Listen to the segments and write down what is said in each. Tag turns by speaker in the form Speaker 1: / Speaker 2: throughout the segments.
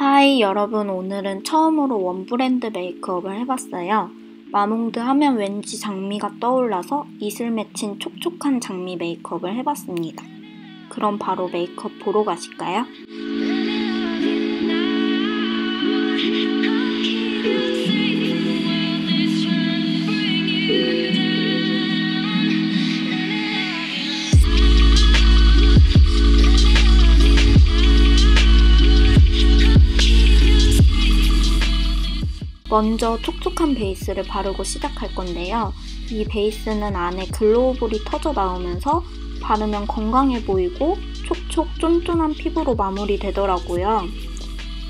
Speaker 1: Hi 여러분 오늘은 처음으로 one 브랜드 메이크업을 해봤어요. 마몽드 하면 왠지 장미가 떠올라서 이슬 맺힌 촉촉한 장미 메이크업을 해봤습니다. 그럼 바로 메이크업 보러 가실까요? 먼저 촉촉한 베이스를 바르고 시작할 건데요. 이 베이스는 안에 glow ball이 터져 나오면서 바르면 건강해 보이고 촉촉 쫀쫀한 피부로 마무리되더라고요.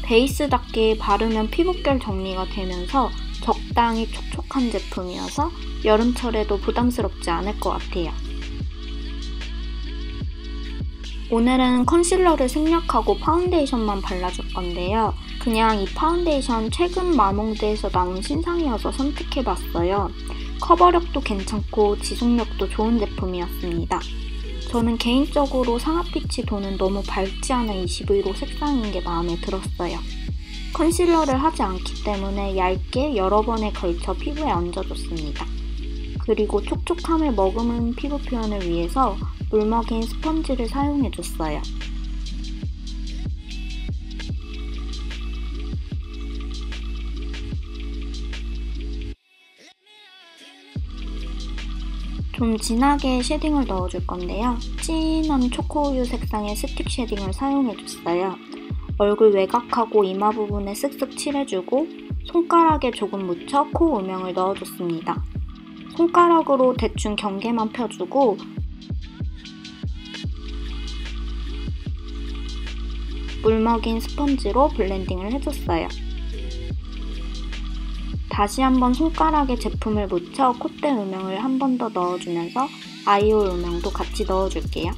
Speaker 1: 베이스답게 바르면 피부결 정리가 되면서 적당히 촉촉한 제품이어서 여름철에도 부담스럽지 않을 것 같아요. 오늘은 컨실러를 생략하고 파운데이션만 발라줄 건데요. 그냥 이 파운데이션 최근 마몽드에서 나온 신상이어서 선택해봤어요. 커버력도 괜찮고 지속력도 좋은 제품이었습니다. 저는 개인적으로 상아빛이 도는 너무 밝지 않은 21호 색상인 게 마음에 들었어요. 컨실러를 하지 않기 때문에 얇게 여러 번에 걸쳐 피부에 얹어줬습니다. 그리고 촉촉함을 머금은 피부 표현을 위해서 물 먹인 스펀지를 사용해줬어요. 좀 진하게 shading을 넣어줄 건데요. 진한 초코우유 색상의 스틱 shading을 사용해줬어요. 얼굴 외곽하고 이마 부분에 쓱쓱 칠해주고 손가락에 조금 묻혀 코 음영을 넣어줬습니다. 손가락으로 대충 경계만 펴주고 물 먹인 스펀지로 블렌딩을 해줬어요. 다시 한번 손가락에 제품을 묻혀 콧대 음영을 한 번 더 넣어주면서 eye hole 음영도 같이 넣어줄게요.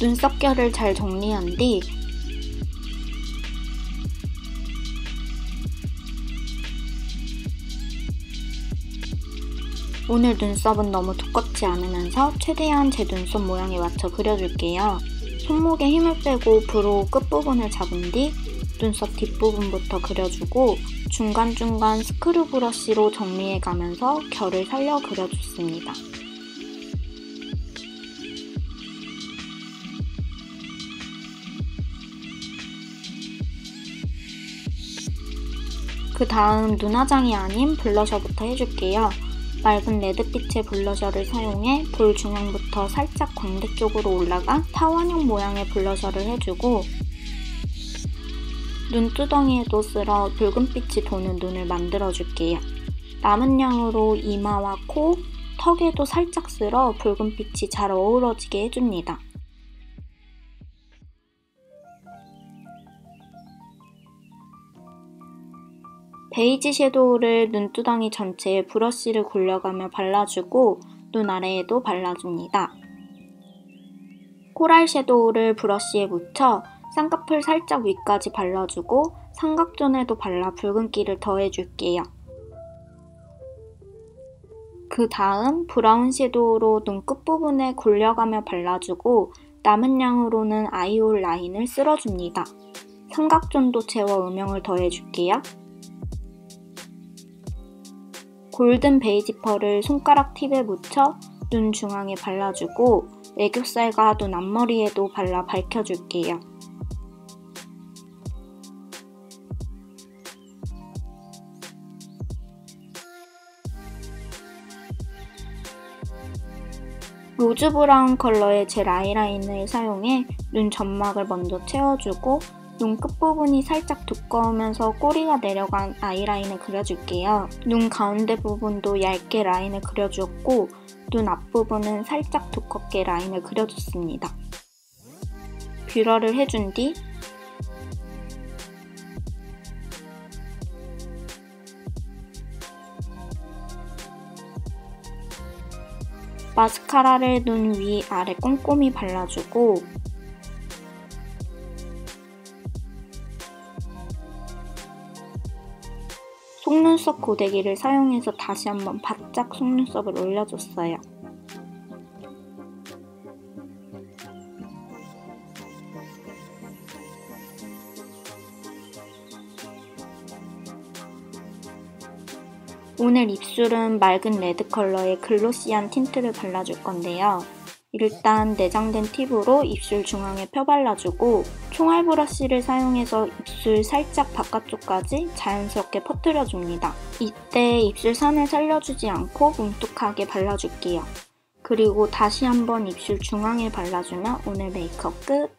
Speaker 1: 눈썹결을 잘 정리한 뒤 오늘 눈썹은 너무 두껍지 않으면서 최대한 제 눈썹 모양에 맞춰 그려줄게요. 손목에 힘을 빼고 brow 끝부분을 잡은 뒤 눈썹 뒷부분부터 그려주고 중간중간 스크류 브러쉬로 정리해가면서 결을 살려 그려줬습니다. 그 다음 눈화장이 아닌 블러셔부터 해줄게요. 맑은 레드빛의 블러셔를 사용해 볼 중앙부터 살짝 광대 쪽으로 올라가 타원형 모양의 블러셔를 해주고 눈두덩이에도 쓸어 붉은빛이 도는 눈을 만들어줄게요. 남은 양으로 이마와 코, 턱에도 살짝 쓸어 붉은빛이 잘 어우러지게 해줍니다. 베이지 섀도우를 눈두덩이 전체에 브러쉬를 굴려가며 발라주고 눈 아래에도 발라줍니다. 코랄 섀도우를 브러쉬에 묻혀 쌍꺼풀 살짝 위까지 발라주고 삼각존에도 발라 붉은기를 더해줄게요. 그 다음 브라운 섀도우로 눈 끝부분에 굴려가며 발라주고 남은 양으로는 eye hole 라인을 쓸어줍니다. 삼각존도 채워 음영을 더해줄게요. 골든 베이지 펄을 손가락 팁에 묻혀 눈 중앙에 발라주고 애교살과 눈 앞머리에도 발라 밝혀줄게요. 로즈 브라운 컬러의 젤 아이라인을 사용해 눈 점막을 먼저 채워주고 눈 끝부분이 살짝 두꺼우면서 꼬리가 내려간 아이라인을 그려줄게요. 눈 가운데 부분도 얇게 라인을 그려주었고 눈 앞부분은 살짝 두껍게 라인을 그려줬습니다. 뷰러를 해준 뒤 마스카라를 눈 위 아래 꼼꼼히 발라주고 속눈썹 고데기를 사용해서 다시 한번 바짝 속눈썹을 올려줬어요. 오늘 입술은 맑은 레드 컬러의 glossy한 틴트를 발라줄 건데요. 일단 내장된 팁으로 입술 중앙에 펴발라주고 총알 브러쉬를 사용해서 입술 살짝 바깥쪽까지 자연스럽게 퍼뜨려줍니다. 이때 입술 산을 살려주지 않고 뭉툭하게 발라줄게요. 그리고 다시 한번 입술 중앙에 발라주면 오늘 메이크업 끝!